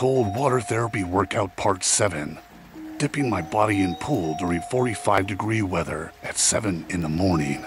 Cold Water Therapy Workout Part 7. Dipping my body in pool during 45 degree weather at 7 in the morning.